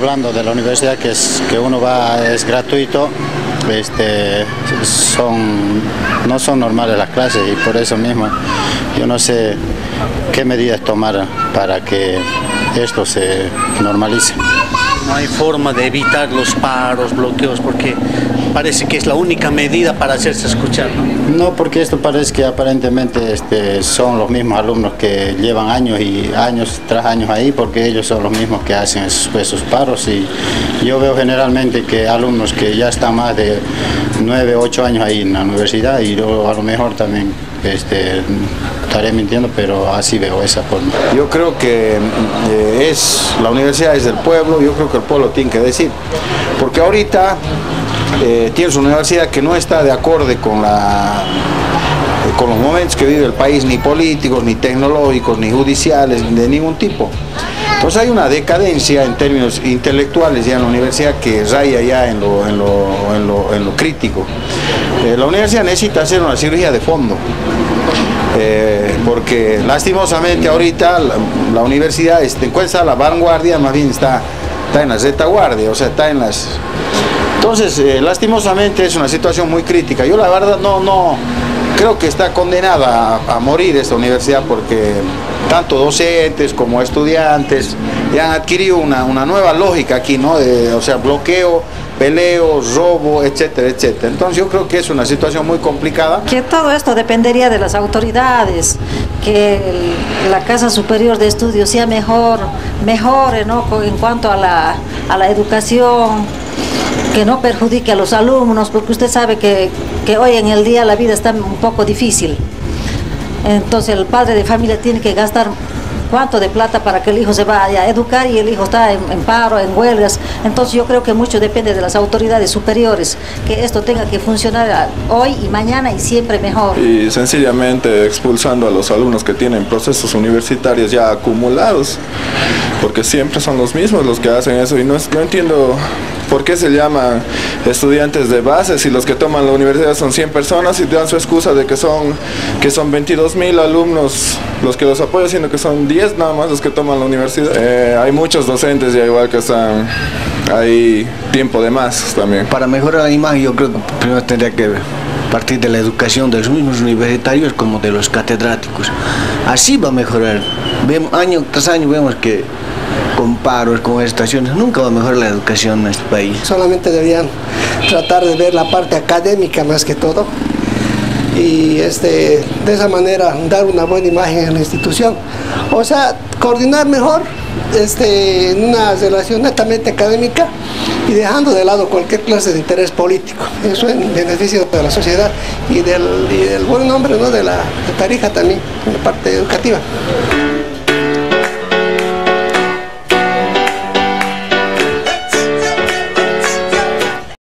hablando de la universidad, que, es, que uno va, es gratuito, este, son, no son normales las clases y por eso mismo yo no sé qué medidas tomar para que esto se normalice. No hay forma de evitar los paros, bloqueos, porque parece que es la única medida para hacerse escuchar. No, porque esto parece que aparentemente este, son los mismos alumnos que llevan años y años tras años ahí, porque ellos son los mismos que hacen esos, paros. Y yo veo generalmente que alumnos que ya están más de 9, 8 años ahí en la universidad y yo a lo mejor también este, estaré mintiendo, pero así veo esa forma. Yo creo que eh, es la universidad es del pueblo, yo creo que el pueblo tiene que decir, porque ahorita eh, tienes una universidad que no está de acorde con la eh, con los momentos que vive el país, ni políticos, ni tecnológicos, ni judiciales, de ningún tipo. Entonces hay una decadencia en términos intelectuales ya en la universidad que raya ya en lo, en lo, crítico. Eh, la universidad necesita hacer una cirugía de fondo. Porque lastimosamente ahorita la, universidad este, encuentra la vanguardia, más bien está, está en la retaguardia, o sea, está en las entonces, eh, lastimosamente es una situación muy crítica. Yo la verdad no, no creo que está condenada a, morir esta universidad porque tanto docentes como estudiantes ya han adquirido una, nueva lógica aquí, ¿no? o sea, bloqueo, peleo, robo, etcétera, etcétera. Entonces yo creo que es una situación muy complicada. Que todo esto dependería de las autoridades, que la Casa Superior de Estudios sea mejor, mejore, ¿no? En cuanto a la, a la educación, que no perjudique a los alumnos, porque usted sabe que, hoy en el día la vida está un poco difícil. Entonces el padre de familia tiene que gastar cuánto de plata para que el hijo se vaya a educar y el hijo está en, paro, en huelgas. Entonces yo creo que mucho depende de las autoridades superiores, que esto tenga que funcionar hoy y mañana y siempre mejor. Y sencillamente expulsando a los alumnos que tienen procesos universitarios ya acumulados, porque siempre son los mismos los que hacen eso y no, no entiendo ¿Por qué se llaman estudiantes de base si los que toman la universidad son 100 personas y dan su excusa de que son, que son 22 mil alumnos los que los apoyan, sino que son 10 nada más los que toman la universidad? Eh, hay muchos docentes ya igual que están ahí tiempo de más también. Para mejorar la imagen yo creo que primero tendría que partir de la educación de los mismos universitarios como de los catedráticos. Así va a mejorar. Vemos, año tras año vemos que con paros, con estaciones, nunca va a mejorar la educación en este país. Solamente deberían tratar de ver la parte académica más que todo y este, de esa manera dar una buena imagen en la institución. O sea, coordinar mejor este, en una relación netamente académica y dejando de lado cualquier clase de interés político. Eso en beneficio de la sociedad y del, buen nombre ¿no? de la Tarija también, en la parte educativa.